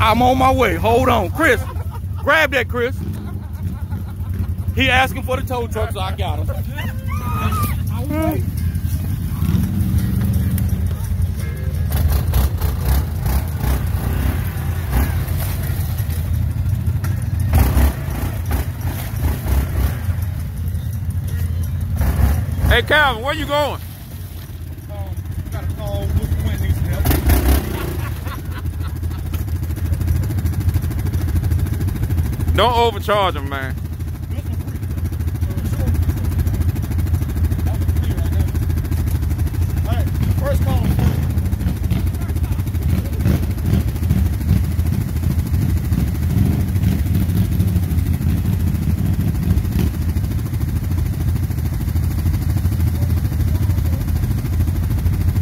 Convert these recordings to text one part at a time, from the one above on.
I'm on my way. Hold on. Chris, grab that, Chris. He asking for the tow truck, so I got him. Hey Calvin, where you going? First call is free.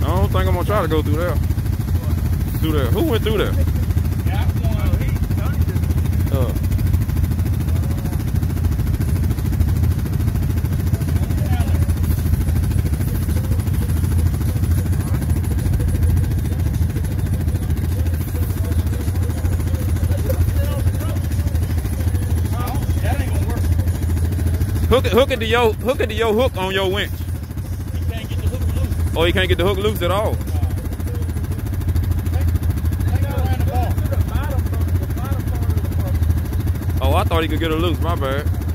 I don't think I'm gonna try to go through there. Through there. Who went through there? One. Uh, hook it, hook it to your, hook it to your hook on your winch. He can't get the hook loose. Oh, or you can't get the hook loose at all. Oh, I thought he could get it loose. My bad.